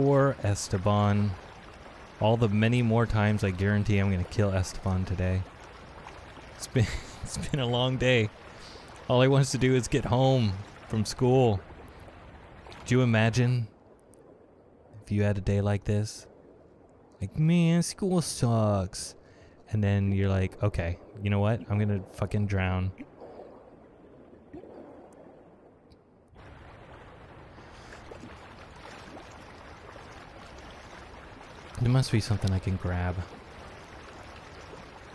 Poor Esteban. All the many more times I guarantee I'm gonna kill Esteban today. It's been it's been a long day. All he wants to do is get home from school. Do you imagine if you had a day like this? Like, man, school sucks. And then you're like, okay, you know what? I'm gonna fucking drown. There must be something I can grab.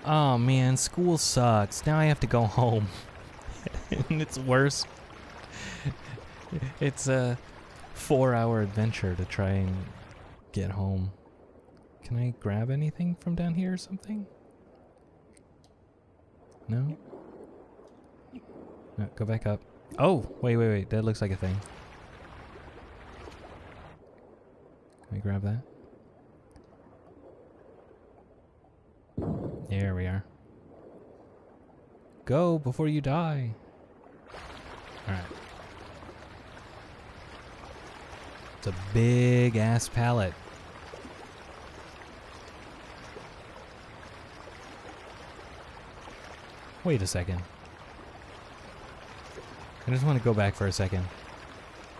Oh man, school sucks. Now I have to go home. and it's worse. It's a four hour adventure to try and get home. Can I grab anything from down here or something? No? No, go back up. Oh, wait, wait, wait. That looks like a thing. Can we grab that? There we are. Go before you die. Alright. It's a big ass pallet. Wait a second. I just want to go back for a second.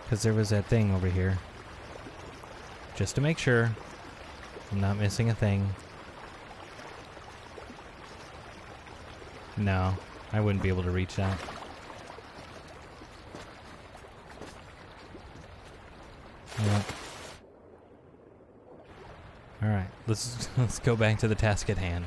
Because there was that thing over here. Just to make sure I'm not missing a thing. No, I wouldn't be able to reach that. Yeah. All right, let's let's go back to the task at hand.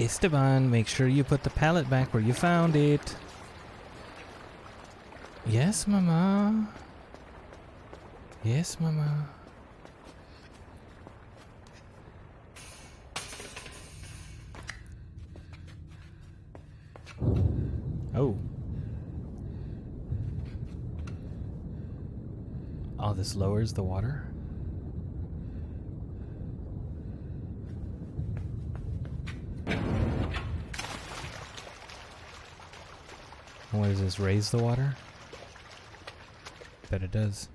Esteban, make sure you put the pallet back where you found it. Yes, Mama. Yes, Mama. Oh. Oh, this lowers the water? What does this raise the water? Bet it does.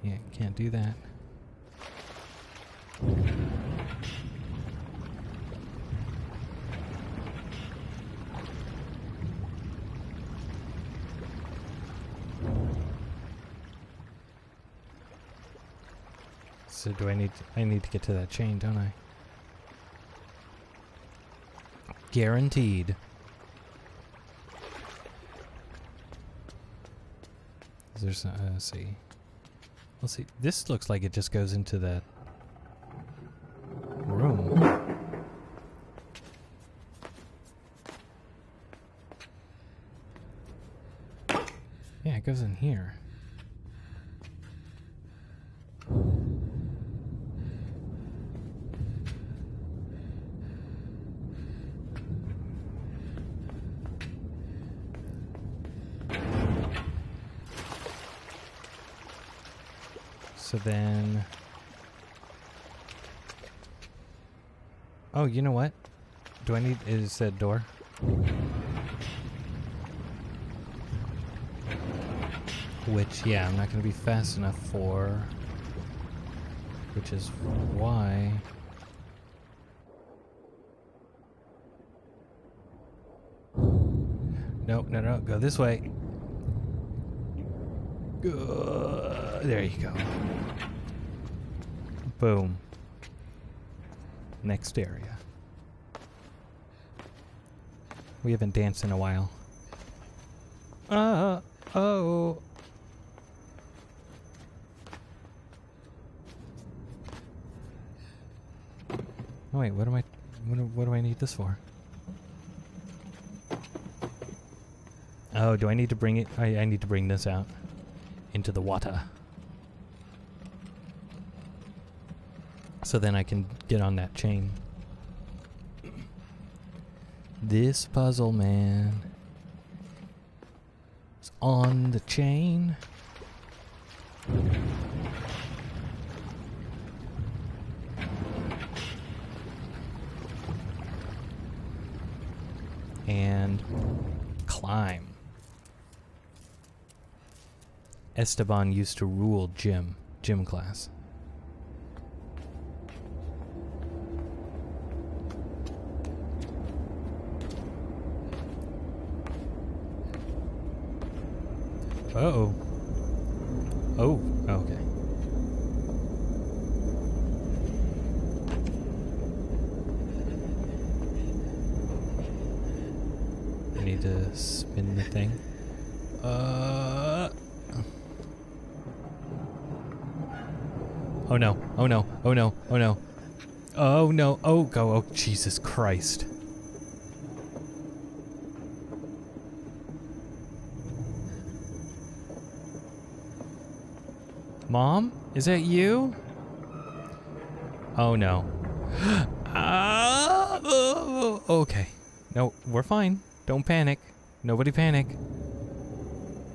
Yeah, can't do that. So do I need I need to get to that chain, don't I? Guaranteed. Is there some, uh, let's see. Let's see. This looks like it just goes into that room. Yeah, it goes in here. So then... Oh, you know what? Do I need... Is that door? Which, yeah, I'm not going to be fast enough for... Which is why... No, no, no, go this way. Go- There you go. Boom. Next area. We haven't danced in a while. Uh oh. Wait, what am I what, what do I need this for? Oh, do I need to bring it? I, I need to bring this out into the water. So then I can get on that chain. This puzzle, man, is on the chain. And climb. Esteban used to rule gym, gym class. Uh-oh. Oh, okay. I need to spin the thing. Uh. Oh no, oh no, oh no, oh no. Oh no, oh go, oh Jesus Christ. Mom? Is that you? Oh no. Ah, oh, okay. No, we're fine. Don't panic. Nobody panic.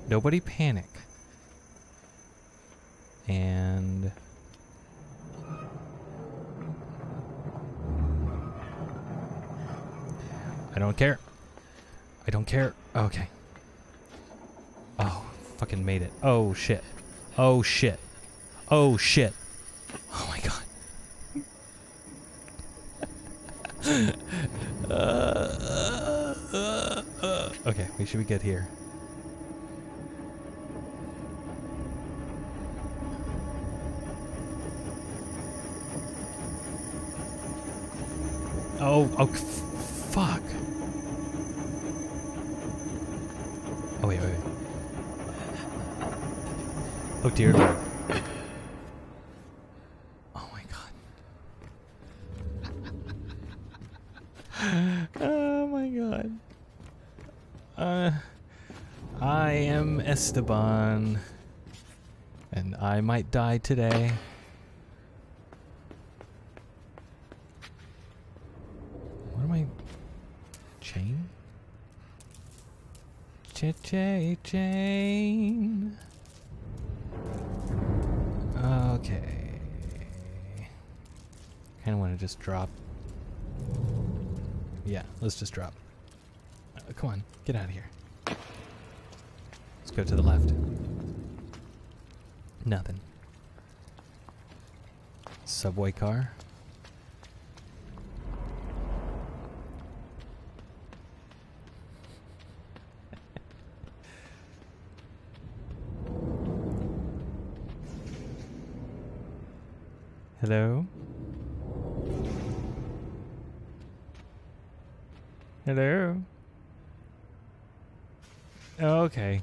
Nobody panic. And I don't care. I don't care. Okay. Oh, fucking made it. Oh shit. Oh shit. Oh shit. Oh my god. uh, uh, uh, okay, we should be good here. Oh, oh, fuck. Oh, wait, wait, wait. Oh, dear Lord. Oh, my God. oh, my God. Uh, I am Esteban. And I might die today. What am I... Chain? Ch-ch-chain. Okay. Kind of want to just drop. Yeah, let's just drop. Uh, come on, get out of here. Let's go to the left. Nothing. Subway car. Hello? Hello? Oh, okay.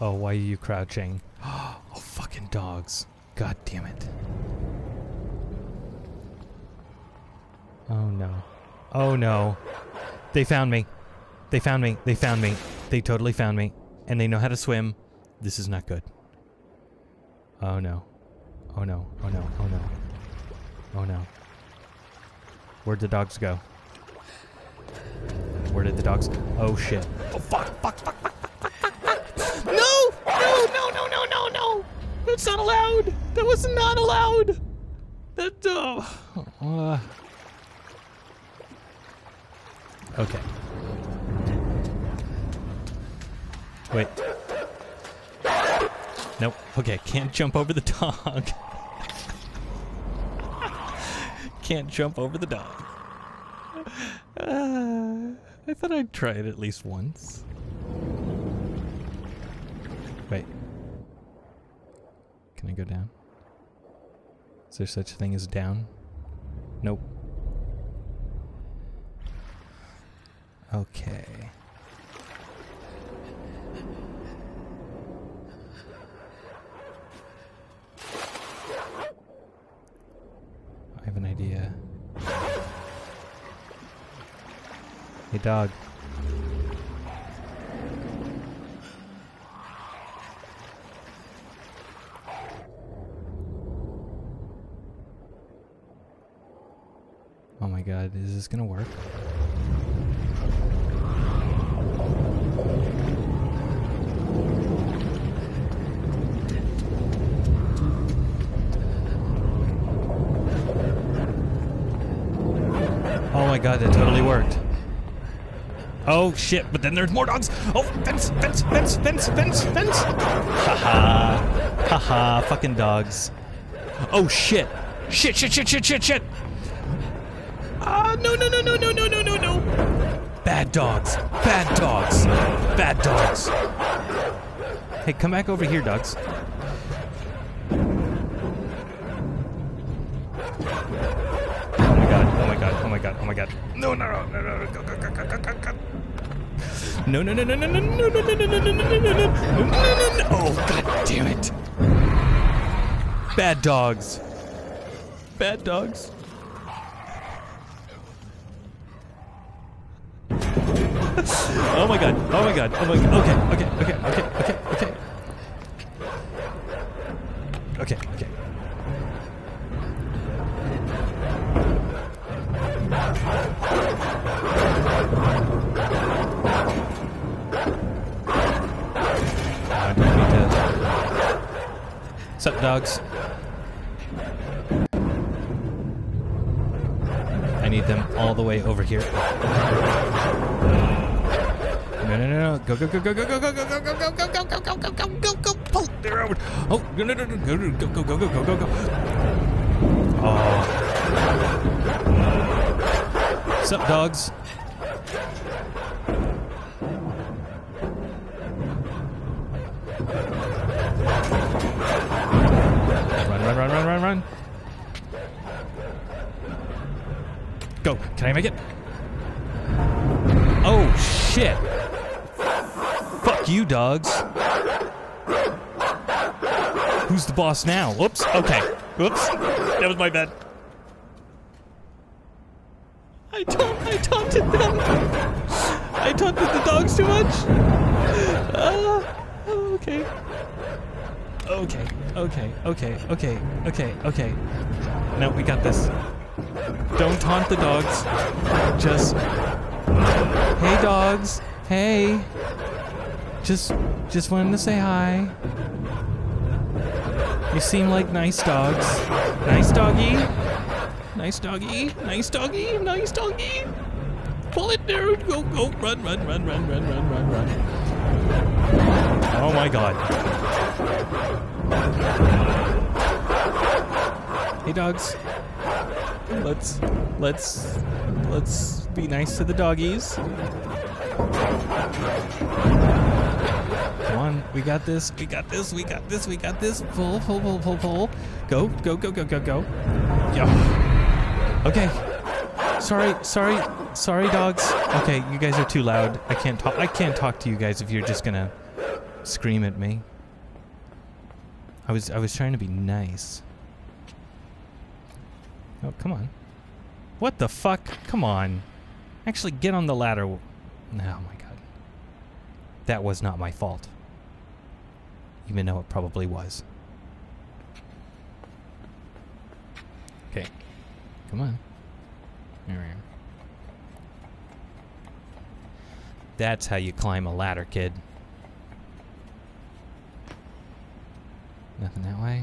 Oh, why are you crouching? Oh, fucking dogs. God damn it. Oh no. Oh no. They found me. They found me. They found me. They totally found me. And they know how to swim. This is not good. Oh no. Oh no. Oh no. Oh no. Oh no. Where'd the dogs go? Where did the dogs go? Oh shit. Oh fuck, fuck, fuck, fuck, fuck. No! No, no, no, no, no, no! That's not allowed! That was not allowed! That, uh, uh, Okay. Wait. Nope. Okay, can't jump over the dog. can't jump over the dog. Uh, I thought I'd try it at least once. Wait. Can I go down? Is there such a thing as down? Nope. Okay. I have an idea. Hey, dog. my god, is this gonna work? Oh my god, that totally worked. Oh shit, but then there's more dogs. Oh, fence, fence, fence, fence, fence, fence. Haha. Haha, fucking dogs. Oh shit. Shit, shit, shit, shit, shit, shit. Ah, no, no, no, no, no, no, no, no, no. Bad dogs. Bad dogs. Bad dogs. Hey, come back over here, dogs. Oh my god, oh my god, oh my god, oh my god. No, no, no, no, no, go, go, go, go, go, go, go. No, no, no, no, no, no, no, no, no, no, no, no, no, no, no, no, no, no, no. Oh, god damn it. Bad dogs. Bad dogs. My god, oh my god, okay, okay, okay, okay. Go, go, go, go, go, go, go. Oh. Sup, dogs? Run, run, run, run, run, run. Go. Can I make it? Oh, shit. Fuck you, dogs. Who's the boss now? Whoops. Okay. Whoops. That was my bad. I taunt, I taunted them. I taunted the dogs too much. Uh, okay. Okay. Okay. Okay. Okay. Okay. Okay. No, we got this. Don't taunt the dogs. Just. Hey, dogs. Hey. Just, just wanted to say hi. You seem like nice dogs. Nice doggy. Nice doggy. Nice doggy. Nice doggy. Pull it there. Go, go. Run, run, run, run, run, run, run, run. Oh my god. Hey, dogs. Let's, let's, let's be nice to the doggies. Come on, we got this, we got this, we got this, we got this. Pull, pull, pull, pull, pull. Go, go, go, go, go, go. Yeah. Okay. Sorry, sorry, sorry, dogs. Okay, you guys are too loud. I can't talk. I can't talk to you guys if you're just gonna scream at me. I was, I was trying to be nice. Oh, come on. What the fuck? Come on. Actually, get on the ladder. Oh my. That was not my fault. Even though it probably was. Okay. Come on. There we are. That's how you climb a ladder, kid. Nothing that way.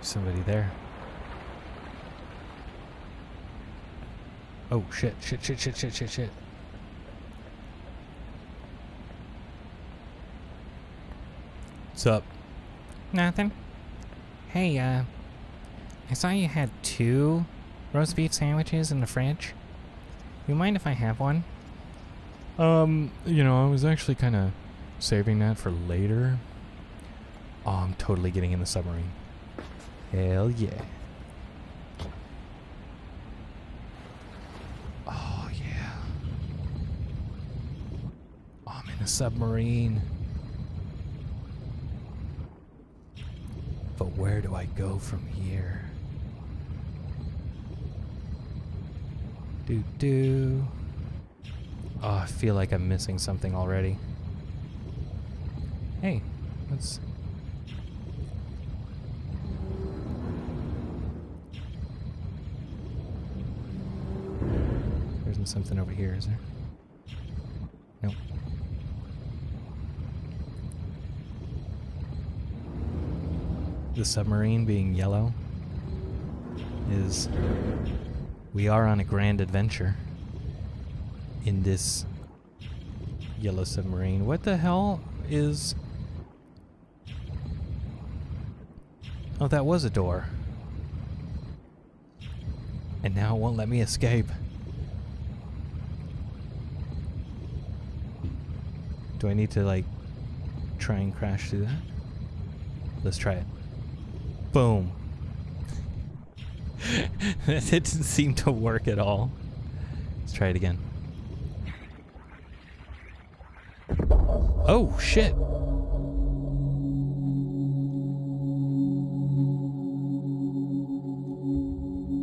Somebody there. Oh shit, shit, shit, shit, shit, shit, shit. What's up? Nothing. Hey, uh, I saw you had two roast beef sandwiches in the fridge. You mind if I have one? Um, you know, I was actually kind of saving that for later. Oh, I'm totally getting in the submarine. Hell yeah. Oh, yeah. Oh, I'm in a submarine. But where do I go from here? Do do. Oh, I feel like I'm missing something already. Hey, let's. There isn't something over here, is there? Nope. The submarine being yellow is we are on a grand adventure in this yellow submarine. What the hell is. Oh, that was a door. And now it won't let me escape. Do I need to, like, try and crash through that? Let's try it. Boom. it didn't seem to work at all. Let's try it again. Oh, shit.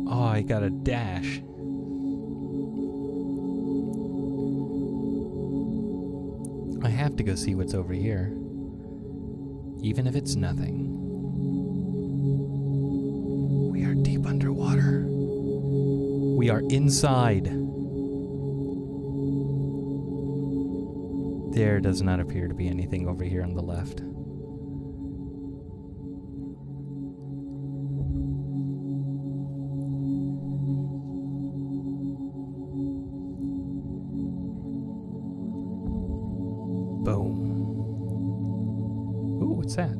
Oh, I got a dash. I have to go see what's over here. Even if it's nothing. We are inside. There does not appear to be anything over here on the left. Boom. Ooh, what's that?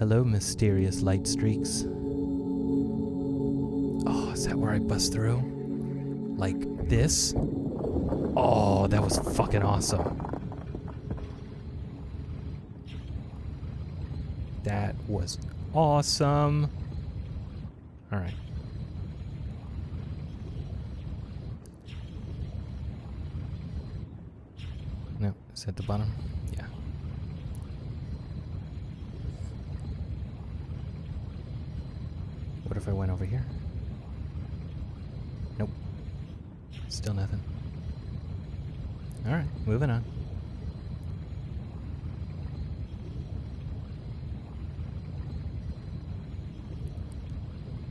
Hello, mysterious light streaks. Is that where I bust through? Like this? Oh, that was fucking awesome. That was awesome. All right. No, is that the bottom? Yeah. What if I went over here? Nope. Still nothing. Alright, moving on.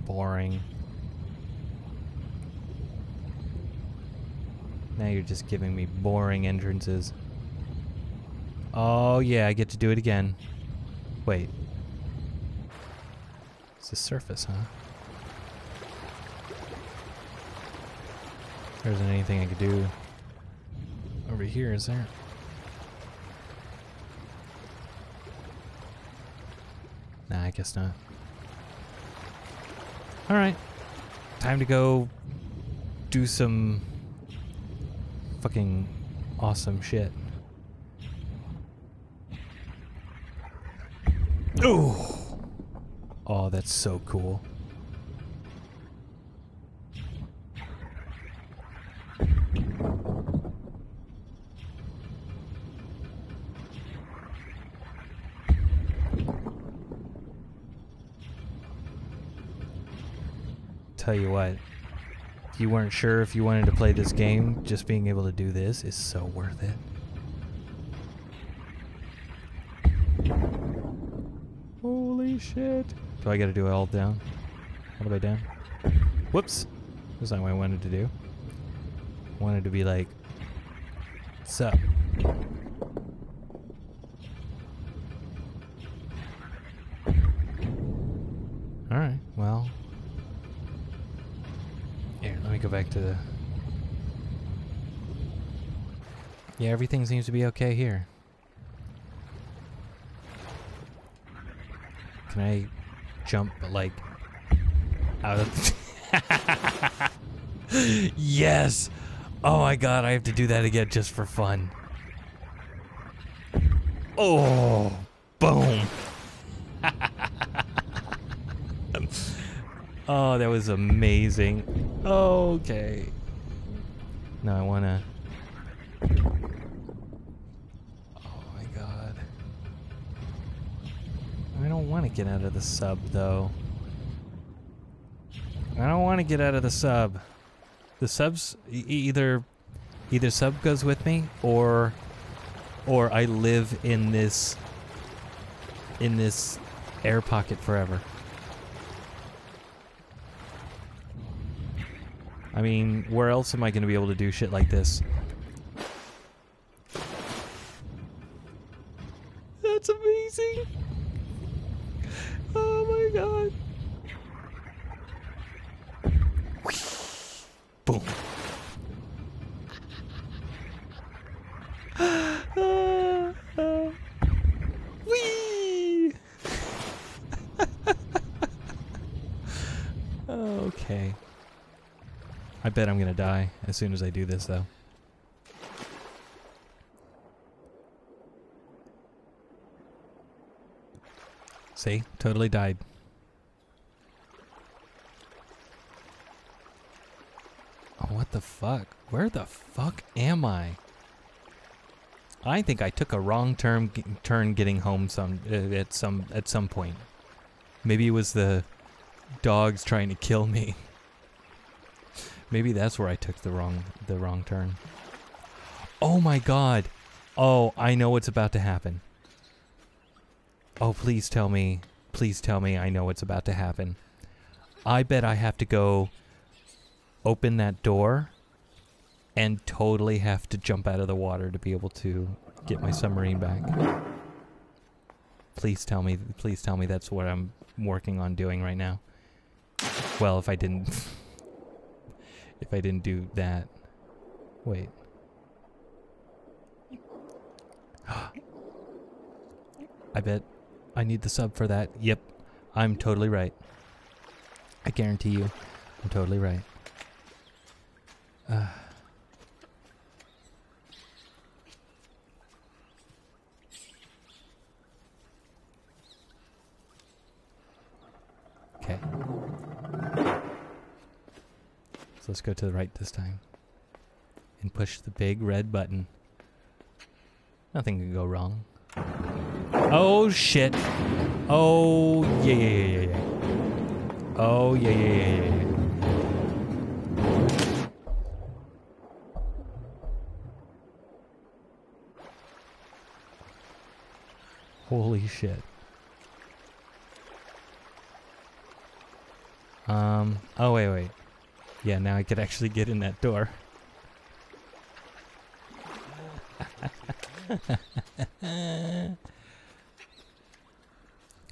Boring. Now you're just giving me boring entrances. Oh, yeah, I get to do it again. Wait. It's the surface, huh? There isn't anything I could do over here, is there? Nah, I guess not. Alright. Time to go do some fucking awesome shit. Oh! Oh, that's so cool. Tell you what, if you weren't sure if you wanted to play this game, just being able to do this is so worth it. Holy shit. Do I gotta do it all down? All the way down? Whoops. That's not what I wanted to do. I wanted to be like, sup? Alright, well. Here, let me go back to the. Yeah, everything seems to be okay here. Can I jump like out of Yes. Oh my god, I have to do that again just for fun. Oh, boom. oh, that was amazing. Okay. Now I want to Oh my god. I don't want to get out of the sub though. I don't want to get out of the sub. The subs e- either either sub goes with me or or I live in this in this air pocket forever. I mean, where else am I going to be able to do shit like this? That's amazing. freezing. Oh my god. Boom. Whee! okay. I bet I'm gonna die as soon as I do this, though. See? Totally died. Oh, what the fuck? Where the fuck am I? I think I took a wrong turn turn getting home some uh, at some at some point. Maybe it was the dogs trying to kill me. Maybe that's where I took the wrong the wrong turn. Oh my god. Oh, I know what's about to happen. Oh, please tell me. Please tell me I know what's about to happen. I bet I have to go open that door and totally have to jump out of the water to be able to get my submarine back. Please tell me please tell me that's what I'm working on doing right now. Well, if I didn't if I didn't do that. Wait. I bet I need the sub for that. Yep. I'm totally right. I guarantee you. I'm totally right. Uh, So let's go to the right this time. And push the big red button. Nothing can go wrong. Oh shit. Oh yeah yeah yeah yeah yeah. Oh yeah yeah yeah yeah. yeah. Holy shit. Um, oh wait, wait. Yeah, now I could actually get in that door.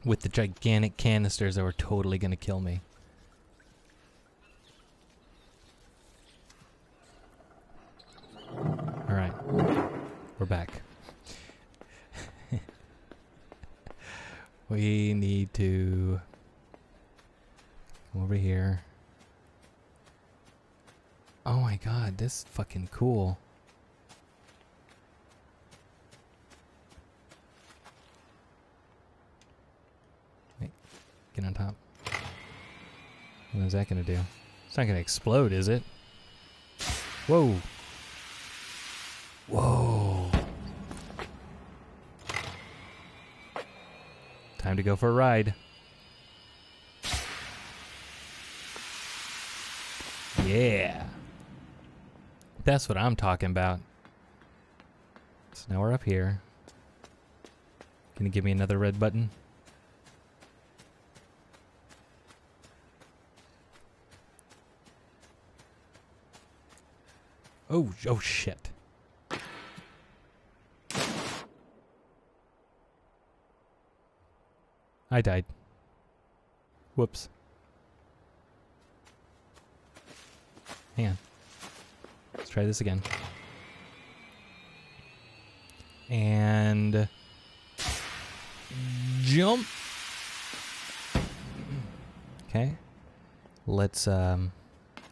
With the gigantic canisters that were totally gonna kill me. Alright. We're back. we need to come over here. Oh my god, this fucking cool. Wait, get on top. What is that gonna do? It's not gonna explode, is it? Whoa. Whoa. Time to go for a ride. Yeah. That's what I'm talking about. So now we're up here. Can you give me another red button? Oh, oh shit. I died. Whoops. Hang on. Let's try this again. And jump. Okay. Let's um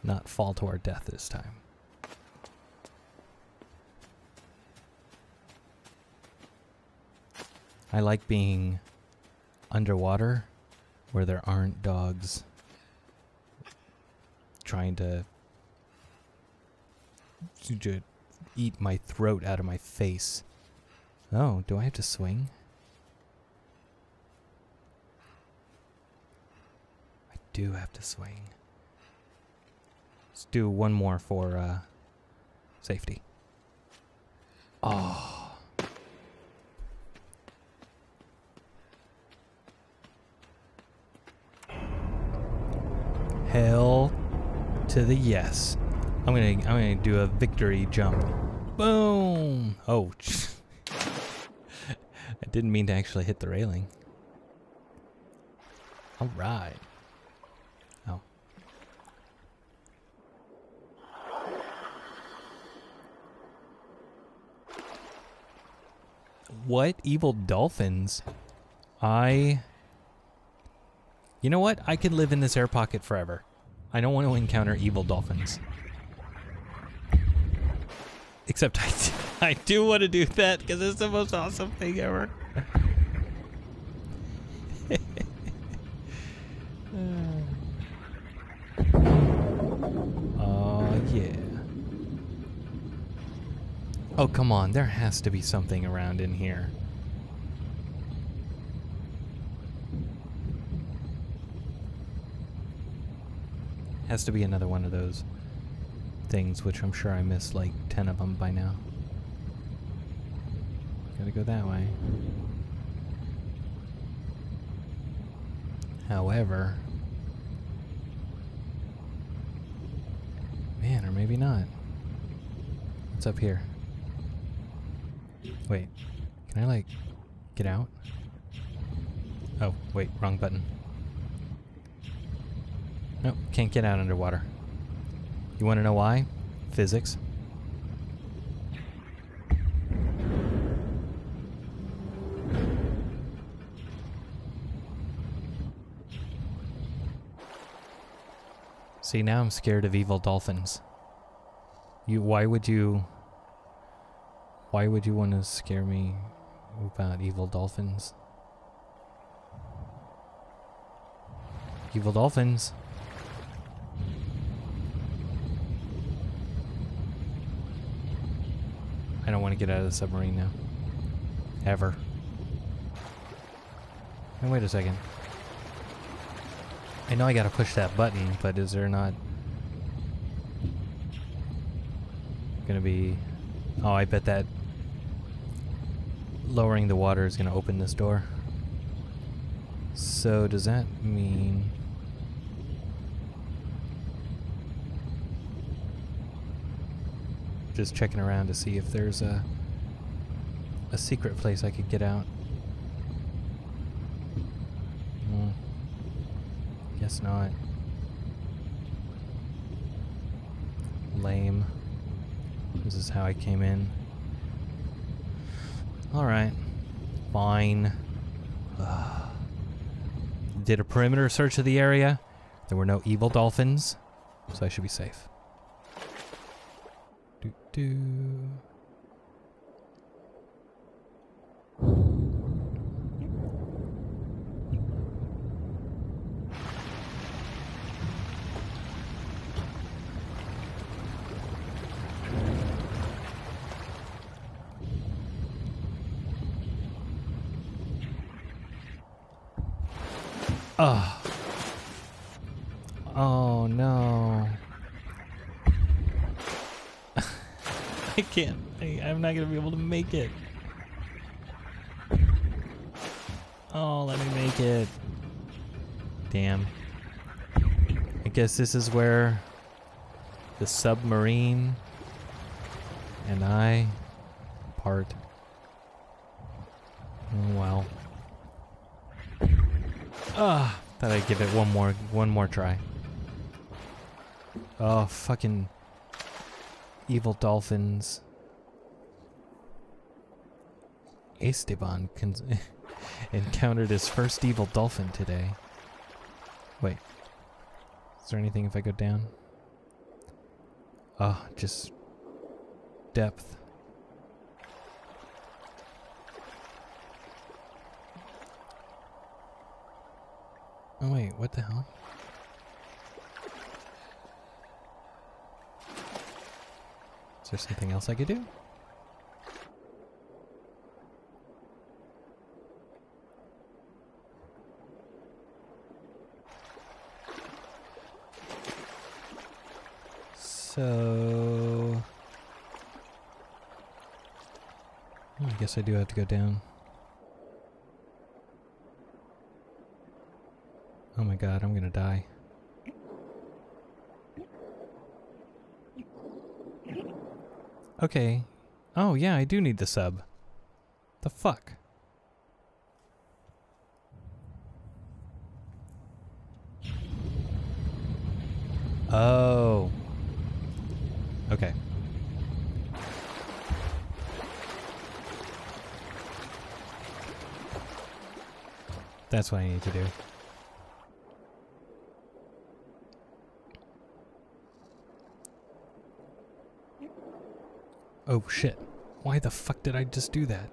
not fall to our death this time. I like being underwater where there aren't dogs trying to to to eat my throat out of my face. Oh, do I have to swing? I do have to swing. Let's do one more for uh, safety. Oh. Hell to the yes. I'm gonna I'm gonna do a victory jump. Boom! Oh, I Didn't mean to actually hit the railing. All right. Oh. What evil dolphins? I. You know what? I could live in this air pocket forever. I don't want to encounter evil dolphins. Except I, I do want to do that because it's the most awesome thing ever. Oh, yeah. Oh, come on. There has to be something around in here. Has to be another one of those things, which I'm sure I missed like 10 of them by now. Gotta go that way. However, man, or maybe not. What's up here? Wait, can I like get out? Oh, wait, wrong button. Nope, can't get out underwater. You want to know why? Physics. See, now I'm scared of evil dolphins. You, why would you, why would you want to scare me about evil dolphins? Evil dolphins. I don't want get out of the submarine now. Ever. And wait a second. I know I gotta push that button, but is there not gonna be... Oh, I bet that lowering the water is gonna open this door. So does that mean... Just checking around to see if there's a a secret place I could get out. Hmm. Guess not. Lame. This is how I came in. Alright. Fine. Ugh. Did a perimeter search of the area. There were no evil dolphins, so I should be safe. Do do. Oh. Oh no. I can't. I, I'm not gonna be able to make it. Oh, let me make it. Damn. I guess this is where the submarine and I part. Oh well. Ah, thought I'd give it one more one more try. Oh, fucking evil dolphins. Esteban encountered his first evil dolphin today. Wait. Is there anything if I go down? Oh, just depth. Oh wait, what the hell? Is there something else I could do? So... Hmm, I guess I do have to go down. Oh my god, I'm gonna die. Okay. Oh yeah, I do need the sub. The fuck? Oh. That's what I need to do. Oh shit. Why the fuck did I just do that?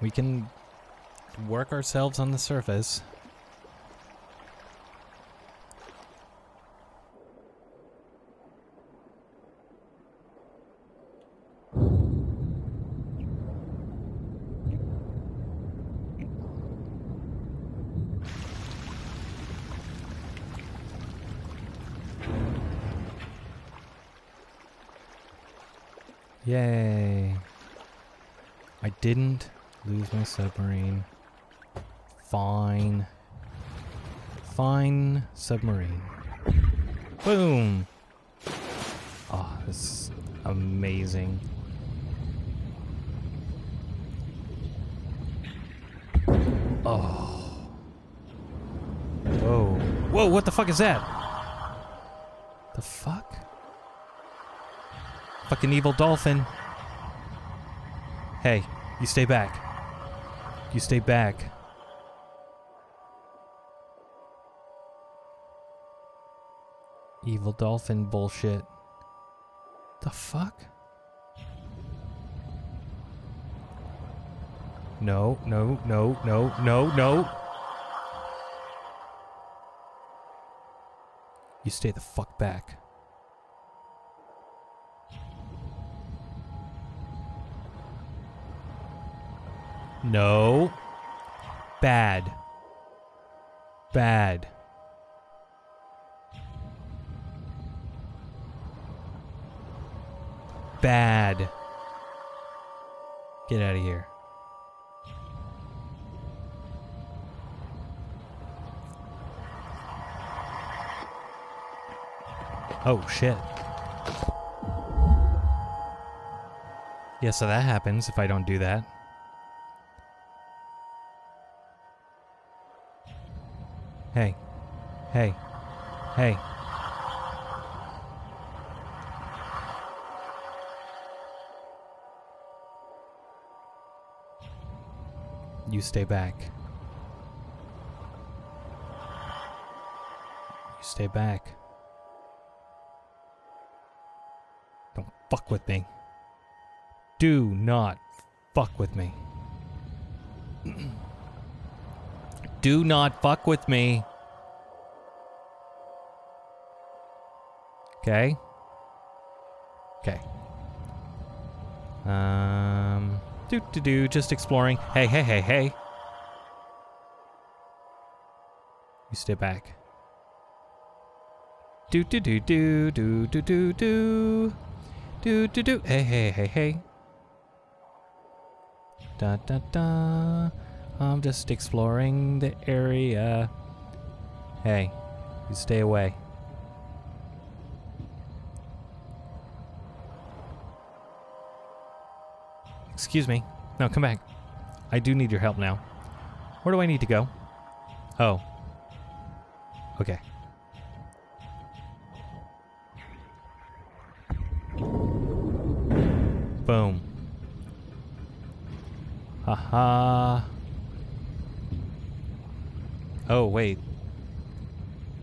We can work ourselves on the surface. Yay. I didn't lose my submarine. Fine. Fine submarine. Boom! Oh, this is amazing. Oh. Whoa. Whoa, what the fuck is that? The fuck? Fucking evil dolphin. Hey, you stay back. You stay back. Evil dolphin bullshit. The fuck? No, no, no, no, no, no. You stay the fuck back. No. Bad. Bad. Bad. Get out of here. Oh, shit. Yeah, so that happens if I don't do that. Hey. Hey. You stay back. You stay back. Don't fuck with me. Do not fuck with me. Do not fuck with me. Okay. Okay. Um. Do do do. Just exploring. Hey hey hey hey. You stay back. Do do do do do do do do. Do do do. Hey hey hey hey. Da da da. I'm just exploring the area. Hey, you stay away. Excuse me. No, come back. I do need your help now. Where do I need to go? Oh. Okay. Boom. Haha. Oh, wait.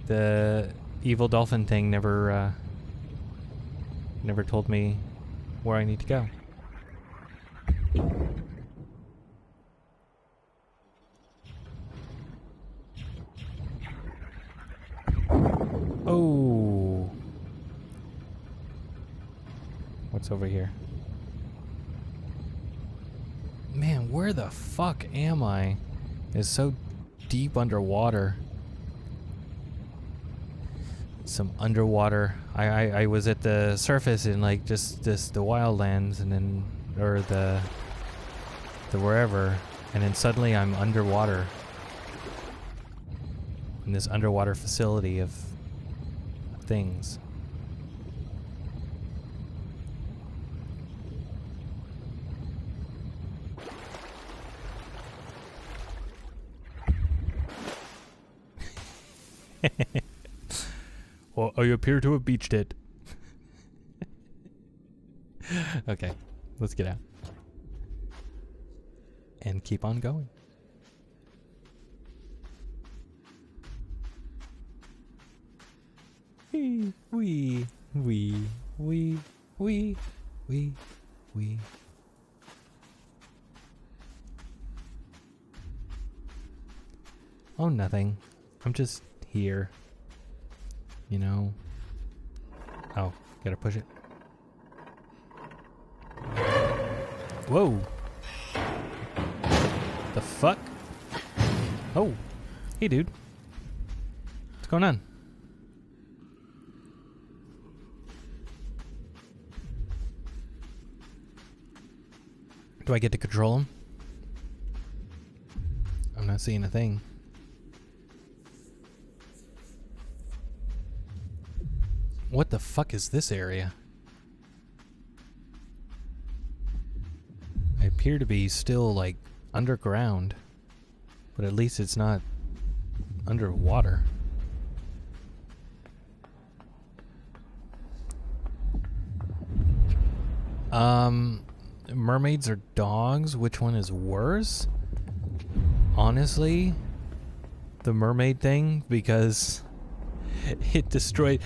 The evil dolphin thing never, uh, never told me where I need to go. Oh. What's over here? Man, where the fuck am I? It's so deep underwater. Some underwater. I, I, I was at the surface in like just this the wildlands and then or the the wherever and then suddenly I'm underwater in this underwater facility of things. Well, you appear to have beached it. okay, let's get out. And keep on going. Wee, wee, wee, wee, wee, wee, wee. Oh, nothing. I'm just here. You know? Oh, gotta push it. Whoa. The fuck? Oh. Hey, dude. What's going on? Do I get to control him? I'm not seeing a thing. What the fuck is this area? I appear to be still, like, underground. But at least it's not underwater. Um, mermaids or dogs? Which one is worse? Honestly, the mermaid thing, because it destroyed.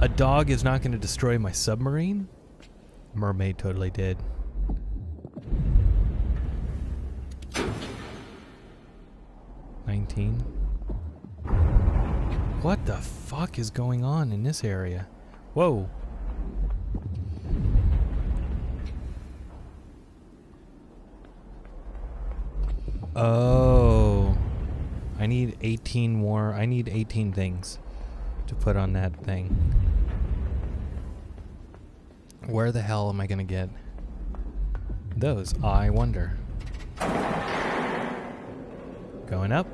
A dog is not going to destroy my submarine. Mermaid totally did. Nineteen. What the fuck is going on in this area? Whoa. Oh. I need 18 more. I need 18 things to put on that thing. Where the hell am I going to get those? I wonder. Going up.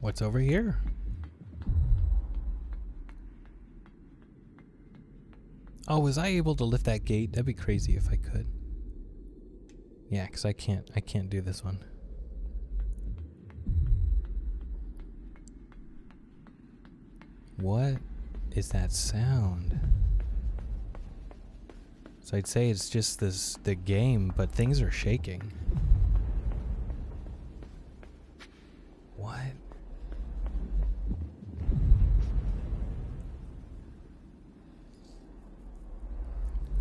What's over here? Oh, was I able to lift that gate? That'd be crazy if I could. Yeah, because I can't I can't do this one. What is that sound? So I'd say it's just this the game, but things are shaking. What?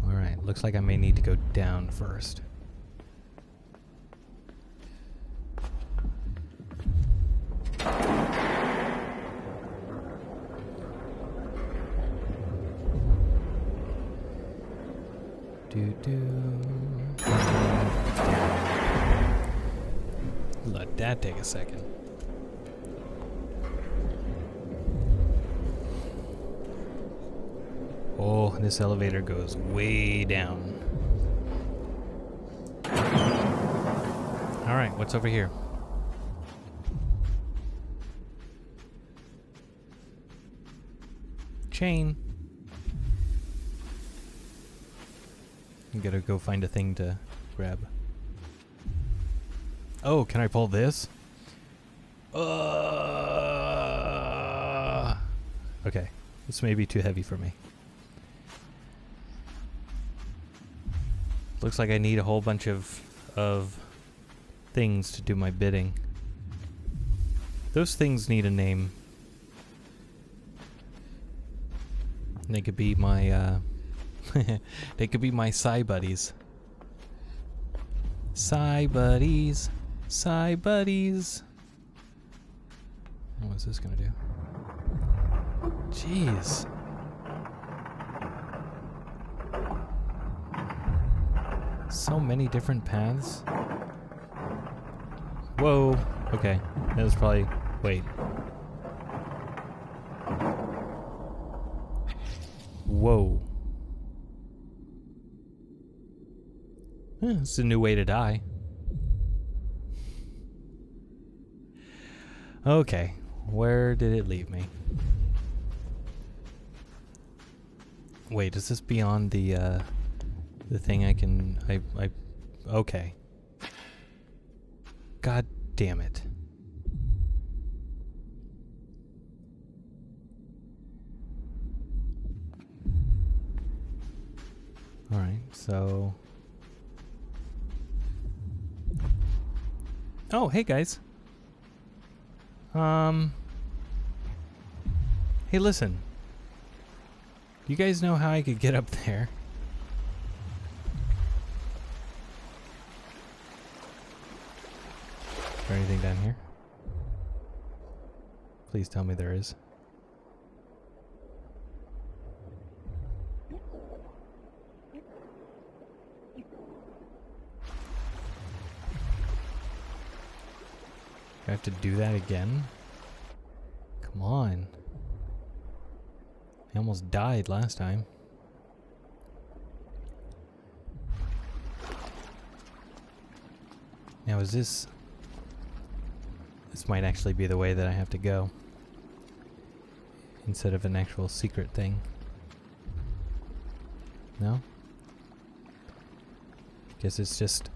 Alright, looks like I may need to go down first. Do do. Let that take a second. This elevator goes way down. Alright, what's over here? Chain. You gotta go find a thing to grab. Oh, can I pull this? Uh, okay, this may be too heavy for me. Looks like I need a whole bunch of of things to do my bidding. Those things need a name. They could be my uh they could be my Psy buddies. Psy buddies. Psy buddies. What is this gonna do? Jeez. So many different paths. Whoa. Okay. That was probably. Wait. Whoa. Eh, it's a new way to die. Okay. Where did it leave me? Wait, is this beyond the, uh... the thing I can I I okay. God damn it. All right, so Oh, hey guys. Um Hey, listen. You guys know how I could get up there? There anything down here? Please tell me there is. I have to do that again? Come on. I almost died last time. Now is this... This might actually be the way that I have to go. Instead of an actual secret thing. No? Guess it's just...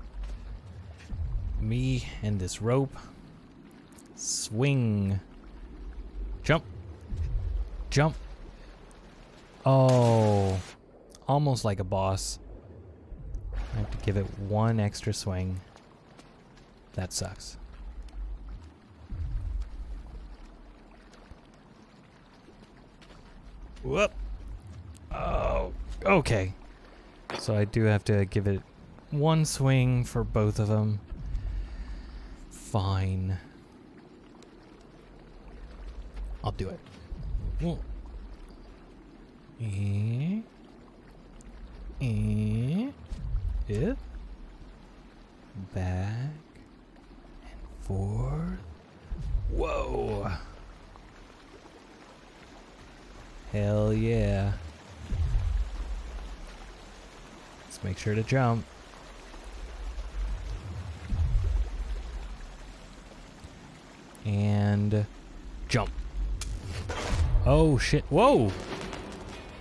Me and this rope. Swing. Jump. Jump. Oh. Almost like a boss. I have to give it one extra swing. That sucks. Whoop. Oh. Okay. So I do have to give it one swing for both of them. Fine. I'll do it. Mm. Eh. Eh. It. Back. And forth. Whoa. Hell yeah. Let's make sure to jump. And jump. Oh shit. Whoa!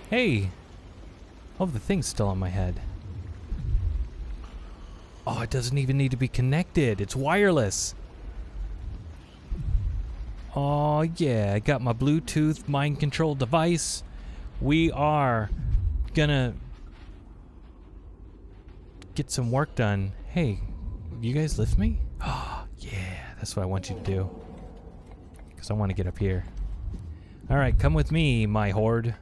Hey! Oh, the thing's still on my head. Oh, it doesn't even need to be connected. It's wireless. Oh, yeah. I got my Bluetooth mind control device. We are gonna get some work done. Hey, you guys lift me? Oh, yeah. That's what I want you to do. Because I want to get up here. Alright, come with me, my horde.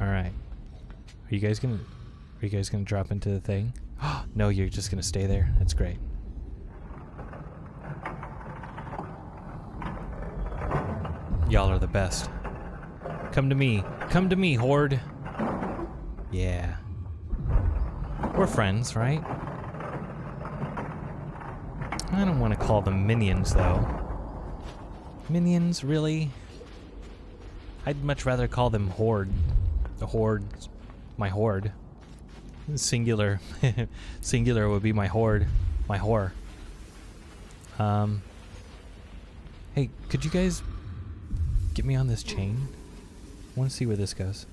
Alright. Are you guys gonna are you guys gonna drop into the thing? no, you're just gonna stay there? That's great. Y'all are the best. Come to me. Come to me, Horde. Yeah. We're friends, right? I don't want to call them minions, though. Minions, really? I'd much rather call them Horde. The Horde. My Horde. Singular. Singular would be my Horde. My whore. Um. Hey, could you guys get me on this chain? I want to see where this goes.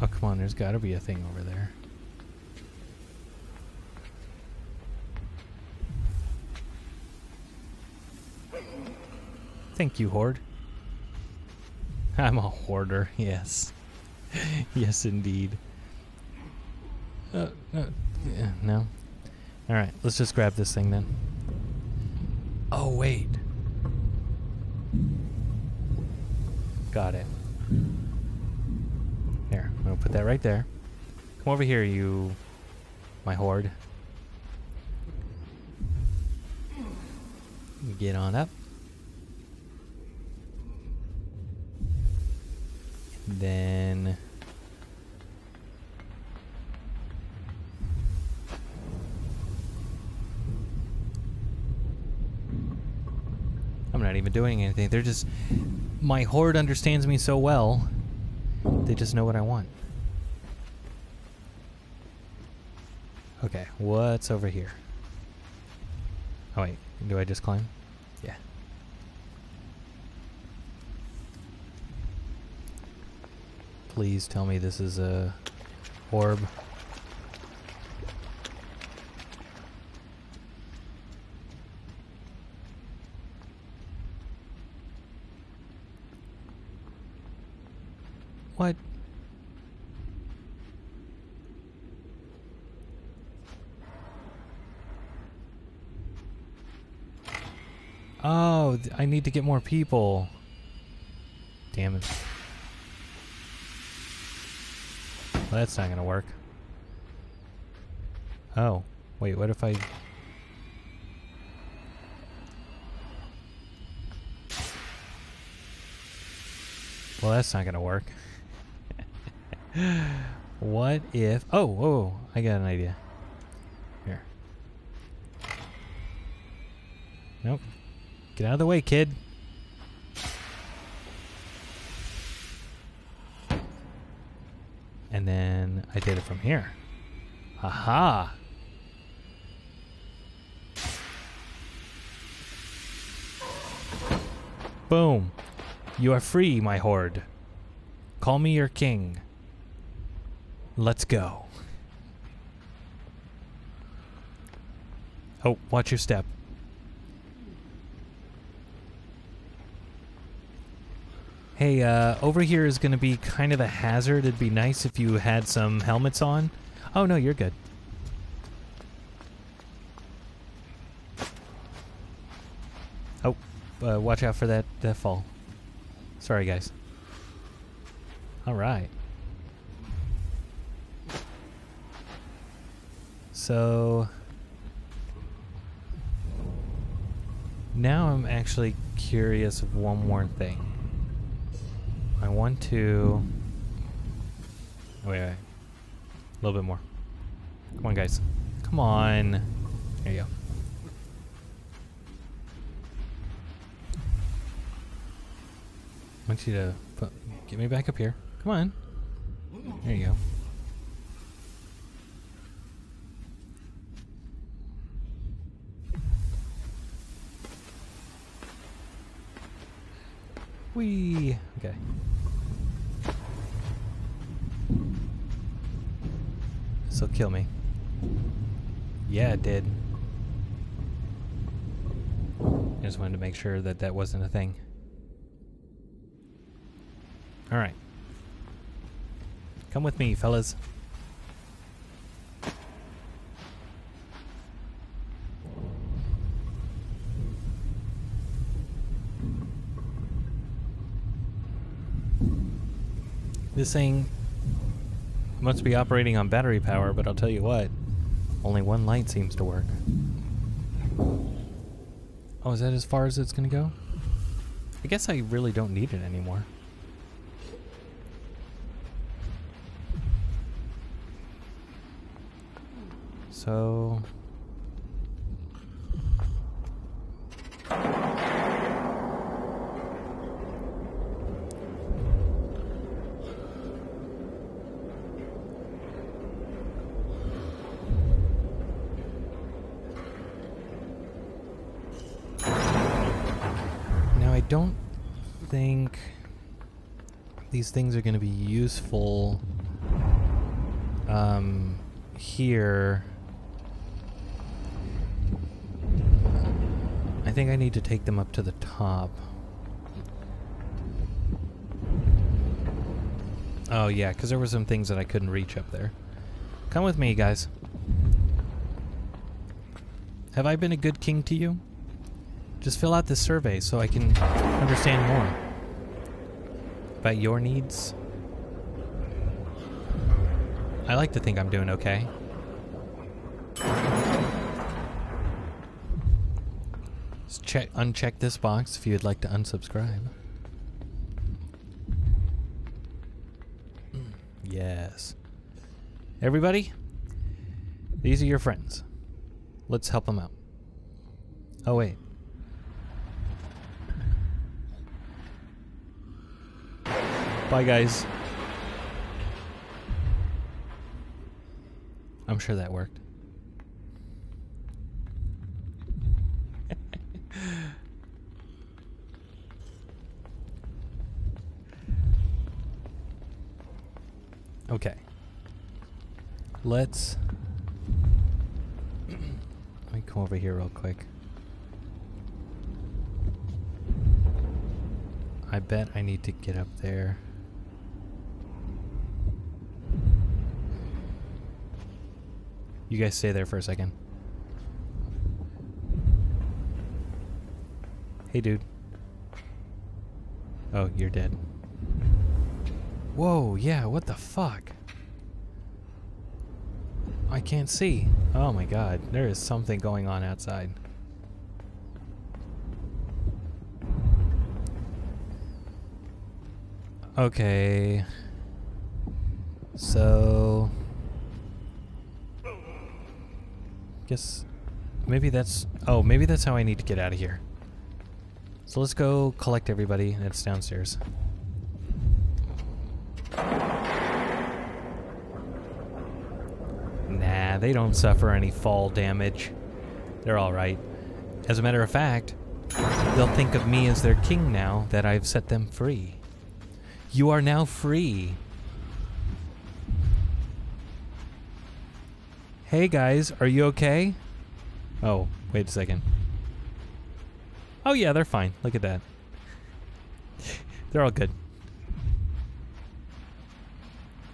Oh, come on, there's gotta be a thing over there. Thank you, Horde. I'm a hoarder, yes. yes, indeed. Uh, uh, yeah, no? Alright, let's just grab this thing then. Oh, wait. Got it. Here, I'm gonna put that right there. Come over here, you... my horde. Get on up. Then... I'm not even doing anything. They're just. My horde understands me so well. They just know what I want. Okay, what's over here? Oh, wait. Do I just climb? Yeah. Please tell me this is a orb. What? Oh, I need to get more people. Damn it. Well, that's not gonna work. Oh, wait, what if I... Well, that's not gonna work. what if... Oh, whoa, I got an idea. Here. Nope. Get out of the way, kid. I did it from here. Aha! Boom. You are free, my horde. Call me your king. Let's go. Oh, watch your step. Hey, uh, over here is going to be kind of a hazard. It'd be nice if you had some helmets on. Oh, no, you're good. Oh, uh, watch out for that, that fall. Sorry, guys. All right. So now I'm actually curious of one more thing. I want to. Wait, wait. A little bit more. Come on, guys. Come on. There you go. I want you to put, get me back up here. Come on. There you go. Whee! Okay. This'll kill me. Yeah, it did. I just wanted to make sure that that wasn't a thing. Alright. Come with me, fellas. This thing must be operating on battery power, but I'll tell you what, only one light seems to work. Oh, is that as far as it's gonna go? I guess I really don't need it anymore. So... these things are going to be useful um, here. I think I need to take them up to the top. Oh yeah, because there were some things that I couldn't reach up there. Come with me, guys. Have I been a good king to you? Just fill out this survey so I can understand more about your needs. I like to think I'm doing okay. Just check uncheck this box if you'd like to unsubscribe. Yes. Everybody, these are your friends. Let's help them out. Oh wait. Bye, guys. I'm sure that worked. okay. Let's. Let me come over here real quick. I bet I need to get up there. You guys stay there for a second. Hey, dude. Oh, you're dead. Whoa, yeah, what the fuck? I can't see. Oh my god, there is something going on outside. Okay. So guess maybe that's oh, maybe that's how I need to get out of here. So let's go collect everybody that's downstairs. Nah, they don't suffer any fall damage. They're alright. As a matter of fact, they'll think of me as their king now that I've set them free. You are now free. Hey guys, are you okay? Oh, wait a second. Oh yeah, they're fine. Look at that. they're all good.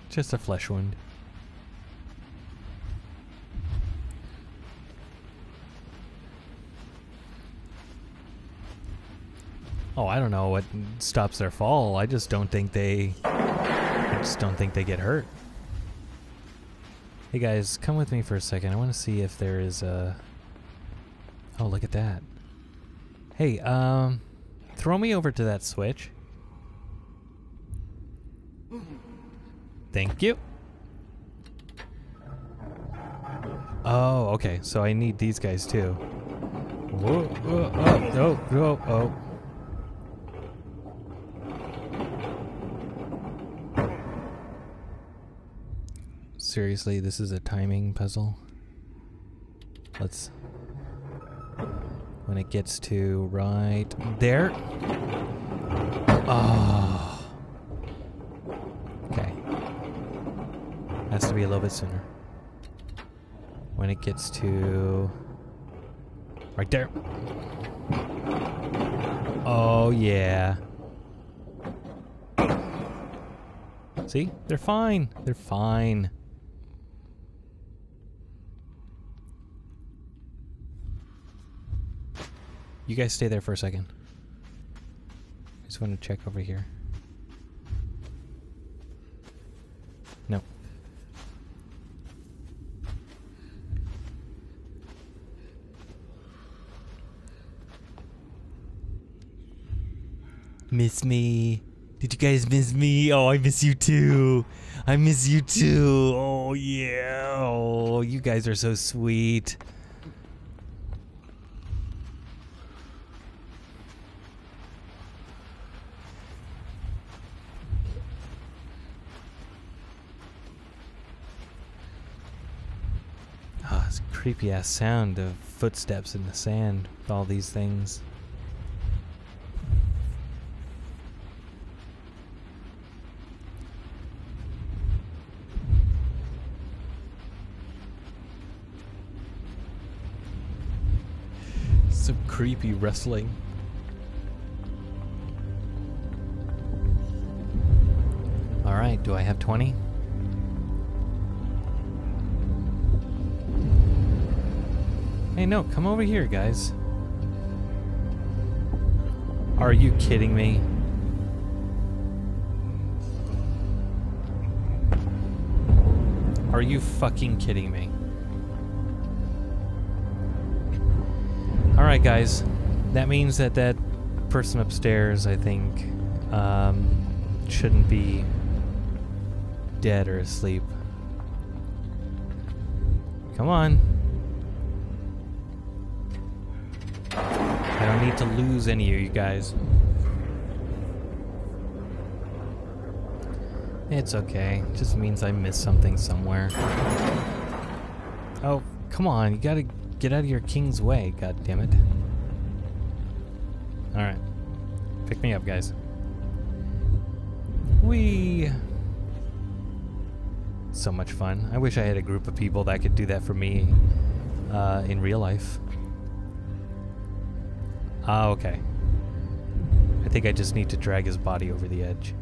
Just a flesh wound. Oh, I don't know what stops their fall. I just don't think they I just don't think they get hurt. Hey guys, come with me for a second. I want to see if there is a Oh, look at that. Hey, um throw me over to that switch. Thank you. Oh, okay. So I need these guys too. Whoa, whoa, oh, oh, oh, oh. Seriously, this is a timing puzzle. Let's... When it gets to right there. Oh. Okay. Has to be a little bit sooner. When it gets to... Right there. Oh, yeah. See? They're fine. They're fine. You guys stay there for a second. I just want to check over here. No. Miss me. Did you guys miss me? Oh, I miss you too. I miss you too. Oh, yeah. Oh, you guys are so sweet. Creepy ass sound of footsteps in the sand with all these things. Some creepy wrestling. Alright, do I have 20? Hey, no, come over here, guys. Are you kidding me? Are you fucking kidding me? Alright, guys. That means that that person upstairs, I think, um, shouldn't be dead or asleep. Come on. Need to lose any of you guys. It's okay. Just means I missed something somewhere. Oh, come on. You gotta get out of your king's way, god damn it. Alright. Pick me up, guys. We so much fun. I wish I had a group of people that could do that for me uh, in real life. Ah, okay. I think I just need to drag his body over the edge.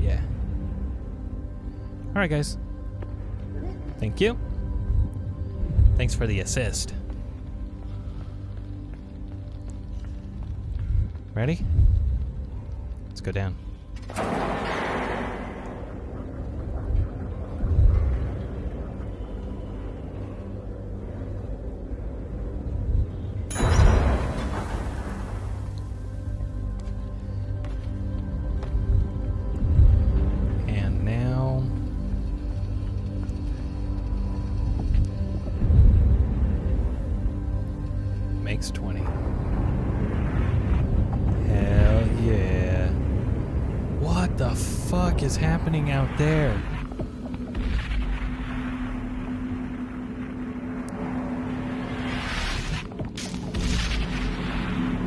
Yeah. Alright, guys. Thank you. Thanks for the assist. Ready? Let's go down. Is happening out there?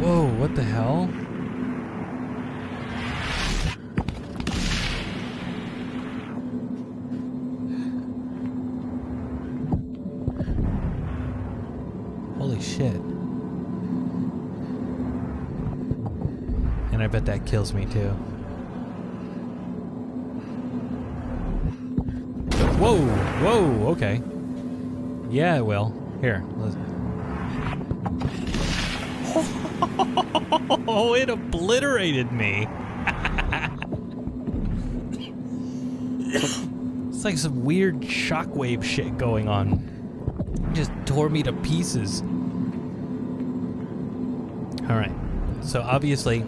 Whoa, what the hell? Holy shit. And I bet that kills me too. Whoa, whoa, okay. Yeah, it will. Here. Let's... Oh, it obliterated me. it's like some weird shockwave shit going on. It just tore me to pieces. All right. So obviously,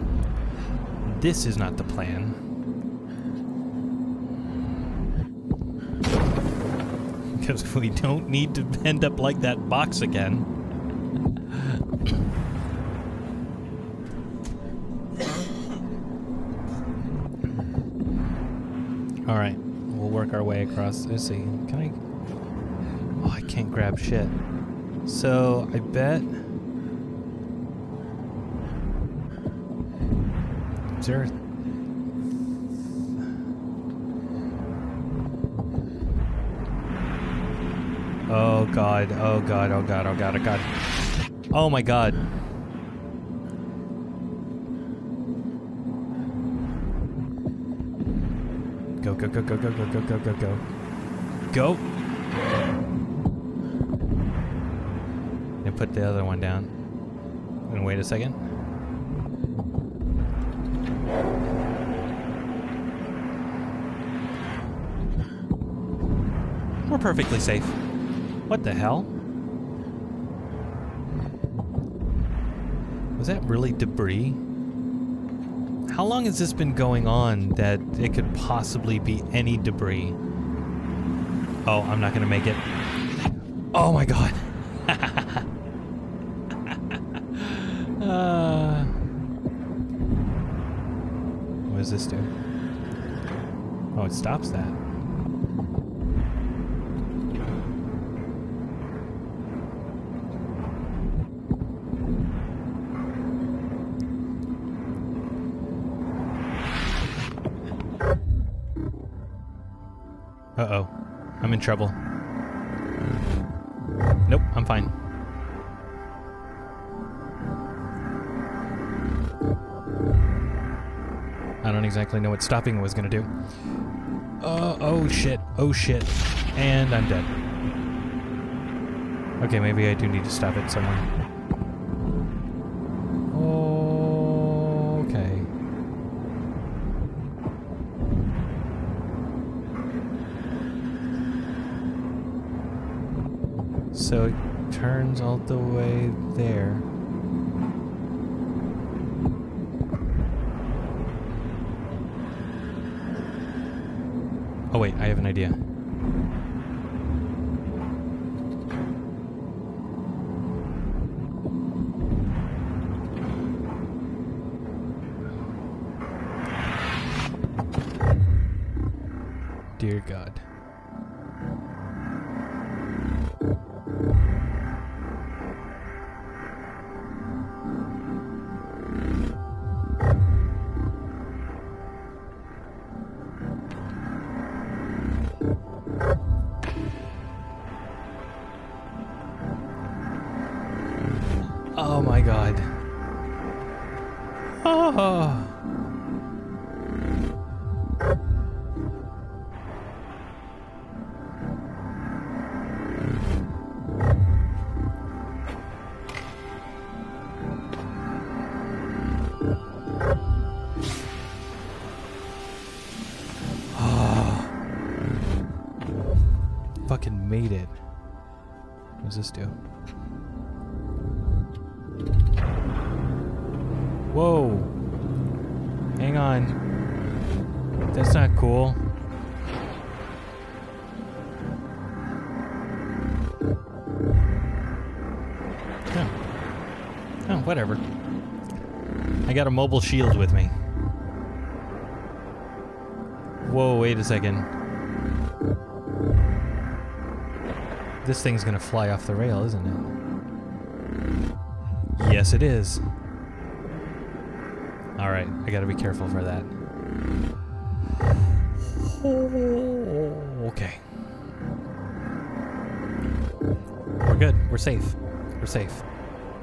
this is not the plan. Because we don't need to end up like that box again. All right, we'll work our way across. Let's see. Can I? Oh, I can't grab shit. So I bet. Is there? Oh god, oh god, oh god, oh god, oh god. Oh my god. Go, go, go, go, go, go, go, go, go, go. Go! And put the other one down. And wait a second. We're perfectly safe. What the hell? Was that really debris? How long has this been going on that it could possibly be any debris? Oh, I'm not gonna make it. Oh my god. uh, what does this do? Oh, it stops that. Trouble. Nope, I'm fine. I don't exactly know what stopping was gonna do. Uh, oh shit, oh shit. And I'm dead. Okay, maybe I do need to stop it somewhere. Dear God. Do? Whoa. Hang on. That's not cool. Oh. Oh, whatever. I got a mobile shield with me. Whoa, wait a second. This thing's gonna fly off the rail, isn't it? Yes, it is. Alright, I gotta be careful for that. Okay. We're good. We're safe. We're safe.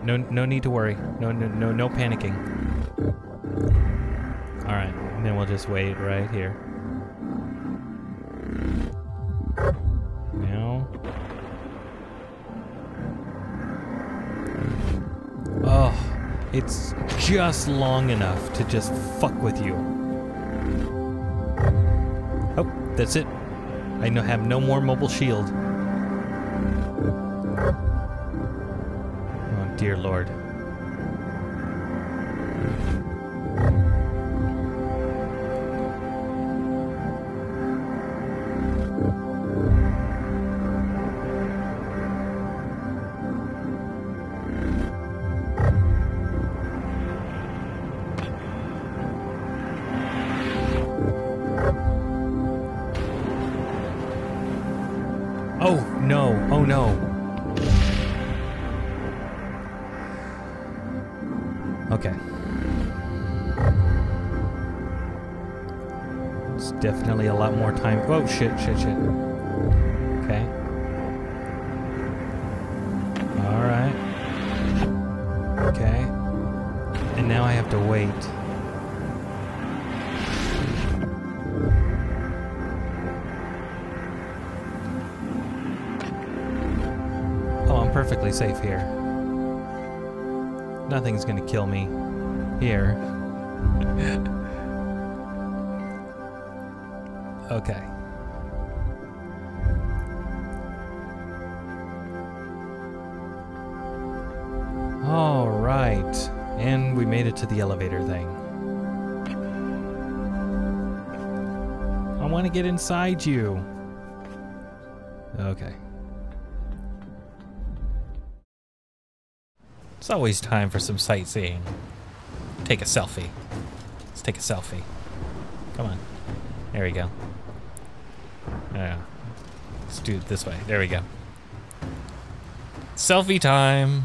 No no need to worry. No no no no panicking. Alright, then we'll just wait right here. It's just long enough to just fuck with you. Oh, that's it. I no have no more mobile shield. Oh dear lord. Time. Whoa, shit, shit, shit. Okay. Alright. Okay. And now I have to wait. Oh, I'm perfectly safe here. Nothing's gonna kill me here. okay. All right. And we made it to the elevator thing. I want to get inside you. Okay. It's always time for some sightseeing. Take a selfie. Let's take a selfie. Come on. There we go. It this way. There we go. Selfie time.